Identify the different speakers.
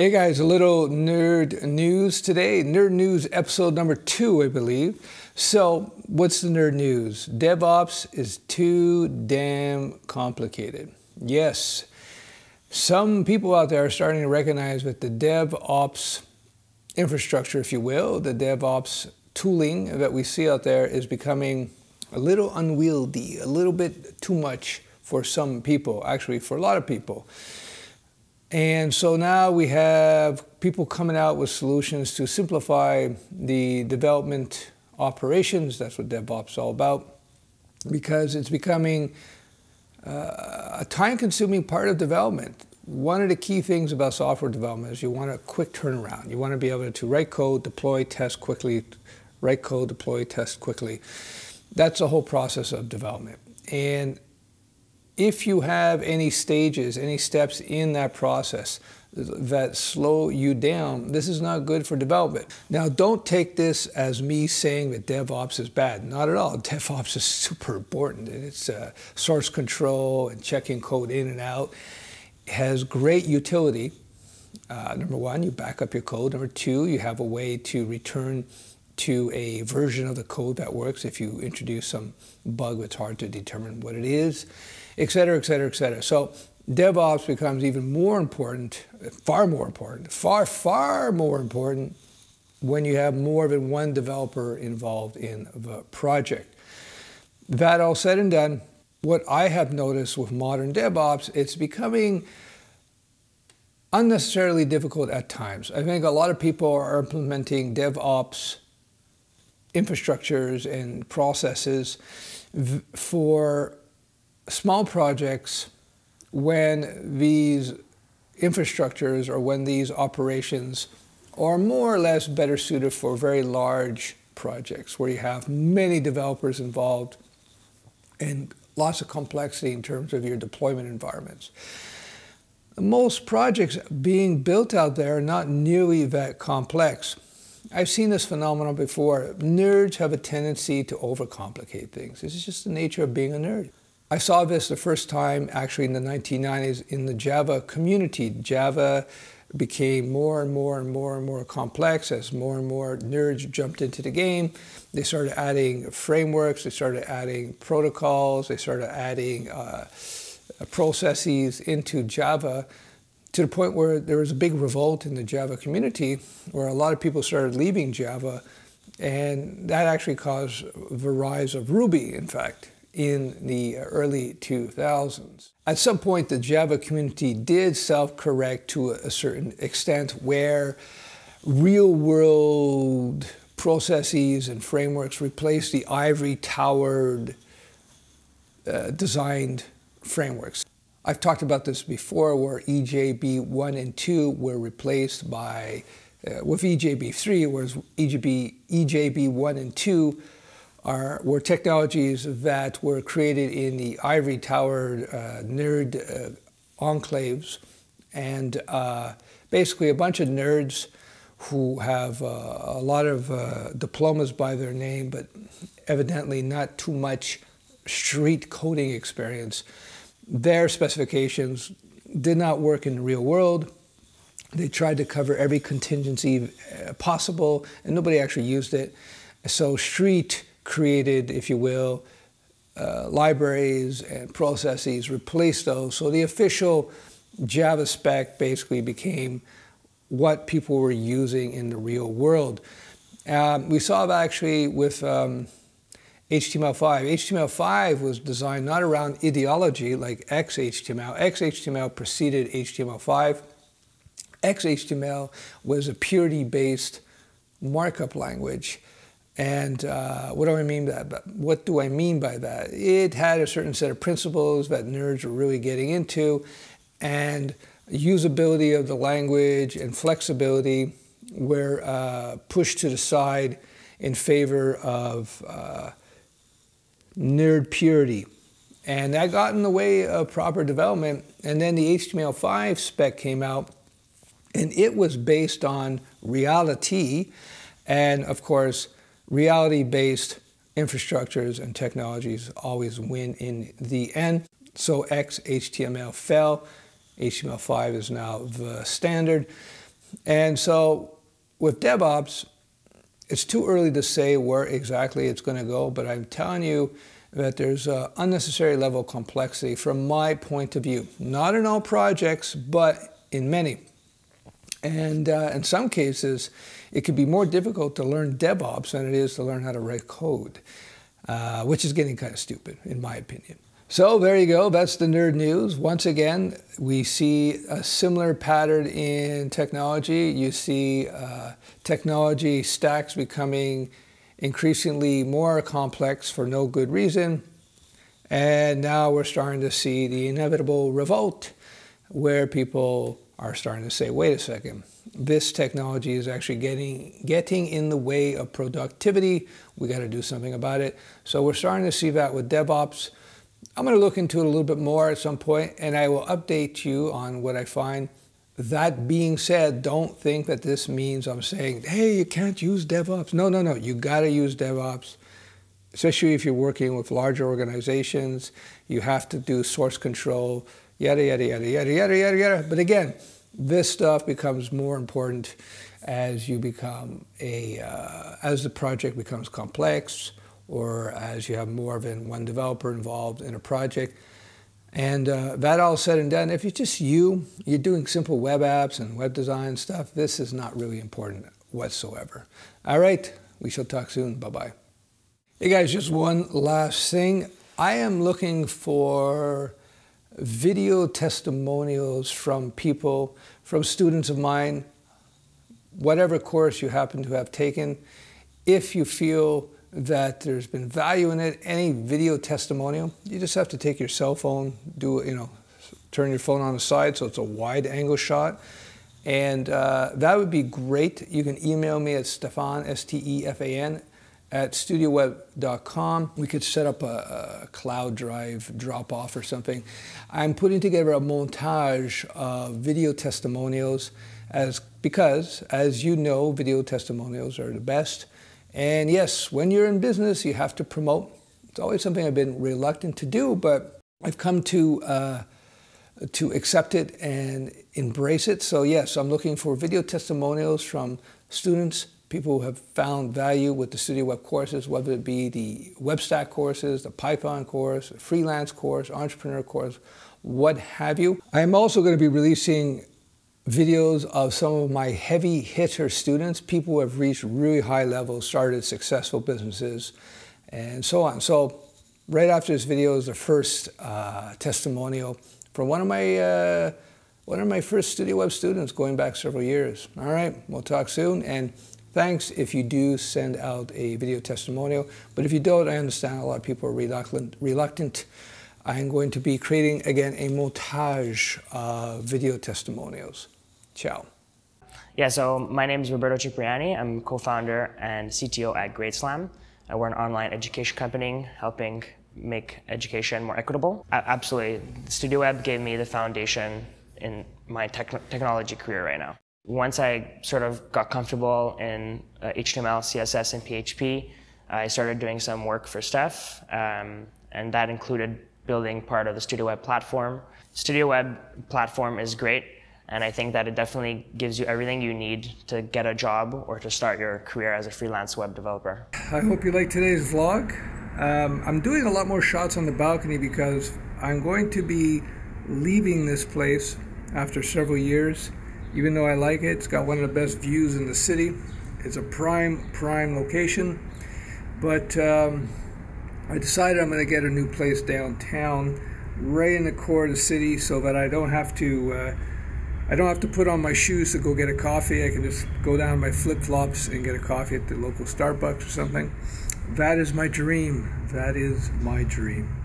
Speaker 1: Hey guys, a little nerd news today. Nerd news episode number two, I believe. So, what's the nerd news? DevOps is too damn complicated. Yes, some people out there are starting to recognize that the DevOps infrastructure, if you will, the DevOps tooling that we see out there is becoming a little unwieldy, a little bit too much for some people, actually, for a lot of people. And so now we have people coming out with solutions to simplify the development operations. That's what DevOps is all about, because it's becoming uh, a time consuming part of development. One of the key things about software development is you want a quick turnaround. You want to be able to write code, deploy, test quickly, write code, deploy, test quickly. That's the whole process of development. And if you have any stages, any steps in that process that slow you down, this is not good for development. Now, don't take this as me saying that DevOps is bad. Not at all. DevOps is super important. It's uh, source control and checking code in and out. It has great utility. Uh, number one, you back up your code. Number two, you have a way to return to a version of the code that works if you introduce some bug that's hard to determine what it is et cetera, et cetera, et cetera. So DevOps becomes even more important, far more important, far, far more important when you have more than one developer involved in the project. That all said and done, what I have noticed with modern DevOps, it's becoming unnecessarily difficult at times. I think a lot of people are implementing DevOps infrastructures and processes for small projects when these infrastructures or when these operations are more or less better suited for very large projects where you have many developers involved and lots of complexity in terms of your deployment environments. Most projects being built out there are not nearly that complex. I've seen this phenomenon before. Nerds have a tendency to overcomplicate things. This is just the nature of being a nerd. I saw this the first time actually in the 1990s in the Java community. Java became more and more and more and more complex as more and more nerds jumped into the game. They started adding frameworks, they started adding protocols, they started adding uh, processes into Java to the point where there was a big revolt in the Java community where a lot of people started leaving Java and that actually caused the rise of Ruby, in fact in the early 2000s. At some point, the Java community did self-correct to a certain extent where real-world processes and frameworks replaced the ivory towered uh, designed frameworks. I've talked about this before where EJB 1 and 2 were replaced by, uh, with EJB 3, whereas EJB, EJB 1 and 2 are, were technologies that were created in the ivory tower uh, nerd uh, enclaves and uh, basically a bunch of nerds who have uh, a lot of uh, diplomas by their name but evidently not too much street coding experience. Their specifications did not work in the real world. They tried to cover every contingency uh, possible and nobody actually used it. So street created, if you will, uh, libraries and processes, replaced those. So the official Java spec basically became what people were using in the real world. Um, we saw that actually with um, HTML5. HTML5 was designed not around ideology like XHTML. XHTML preceded HTML5. XHTML was a purity-based markup language and uh, what do I mean by that? What do I mean by that? It had a certain set of principles that nerds were really getting into, and usability of the language and flexibility were uh, pushed to the side in favor of uh, nerd purity. And that got in the way of proper development. And then the HTML5 spec came out, and it was based on reality. And of course, reality-based infrastructures and technologies always win in the end. So XHTML fell. HTML5 is now the standard. And so with DevOps, it's too early to say where exactly it's going to go, but I'm telling you that there's an unnecessary level of complexity from my point of view. Not in all projects, but in many. And uh, in some cases, it could be more difficult to learn DevOps than it is to learn how to write code, uh, which is getting kind of stupid, in my opinion. So there you go. That's the nerd news. Once again, we see a similar pattern in technology. You see uh, technology stacks becoming increasingly more complex for no good reason. And now we're starting to see the inevitable revolt where people are starting to say, wait a second, this technology is actually getting, getting in the way of productivity. We got to do something about it. So we're starting to see that with DevOps. I'm going to look into it a little bit more at some point, and I will update you on what I find. That being said, don't think that this means I'm saying, hey, you can't use DevOps. No, no, no. You got to use DevOps, especially if you're working with larger organizations. You have to do source control, yada, yada, yada, yada, yada, yada, yada. But again, this stuff becomes more important as you become a, uh, as the project becomes complex, or as you have more than one developer involved in a project. And uh, that all said and done, if it's just you, you're doing simple web apps and web design stuff, this is not really important whatsoever. All right, we shall talk soon. Bye bye. Hey guys, just one last thing. I am looking for video testimonials from people, from students of mine, whatever course you happen to have taken. If you feel that there's been value in it. Any video testimonial, you just have to take your cell phone, do you know, turn your phone on the side so it's a wide angle shot. And uh, that would be great. You can email me at Stefan, S-T-E-F-A-N, at studioweb.com. We could set up a, a cloud drive drop off or something. I'm putting together a montage of video testimonials as because, as you know, video testimonials are the best. And yes, when you're in business, you have to promote. It's always something I've been reluctant to do, but I've come to uh, to accept it and embrace it. So yes, I'm looking for video testimonials from students, people who have found value with the Studio Web courses, whether it be the WebStack courses, the Python course, freelance course, entrepreneur course, what have you. I'm also going to be releasing videos of some of my heavy hitter students, people who have reached really high levels, started successful businesses, and so on. So right after this video is the first uh, testimonial from one of my uh, one of my first Studio Web students going back several years. All right, we'll talk soon. And thanks if you do send out a video testimonial. But if you don't, I understand a lot of people are reluctant. I'm going to be creating again a montage of video testimonials. Ciao.
Speaker 2: Yeah, so my name is Roberto Cipriani. I'm co-founder and CTO at GradeSlam. We're an online education company helping make education more equitable. absolutely, Studio Web gave me the foundation in my technology career right now. Once I sort of got comfortable in uh, HTML, CSS, and PHP, I started doing some work for Stef, um, and that included building part of the Studio Web platform. Studio Web platform is great and I think that it definitely gives you everything you need to get a job or to start your career as a freelance web developer.
Speaker 1: I hope you like today's vlog. Um, I'm doing a lot more shots on the balcony because I'm going to be leaving this place after several years. Even though I like it, it's got one of the best views in the city. It's a prime, prime location. But um, I decided I'm going to get a new place downtown, right in the core of the city, so that I don't have to uh, I don't have to put on my shoes to go get a coffee. I can just go down my flip flops and get a coffee at the local Starbucks or something. That is my dream. That is my dream.